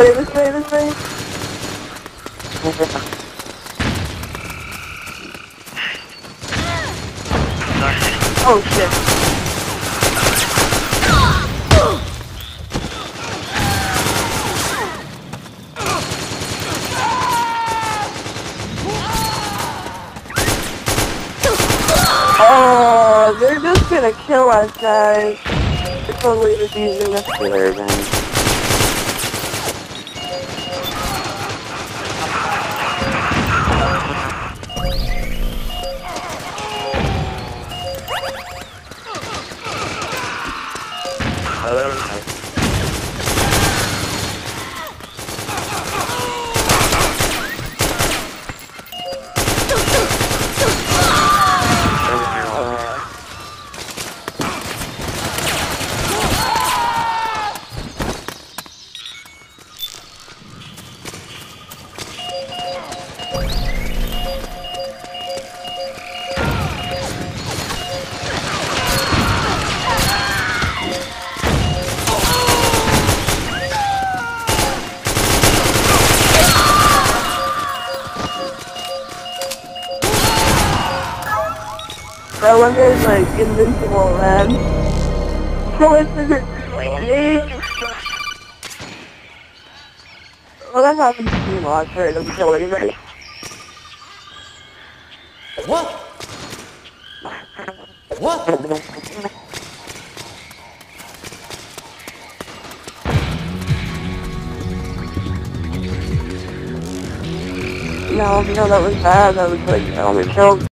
way, this way, this way. Oh shit. Oh, they're just gonna kill us, guys. They're totally just using us for their revenge. 다음에来. That one is like invincible, man. How is it landing? Well, that happens to me a lot, so it doesn't kill anybody. What? What? No, no, that was bad. That was like, I only killed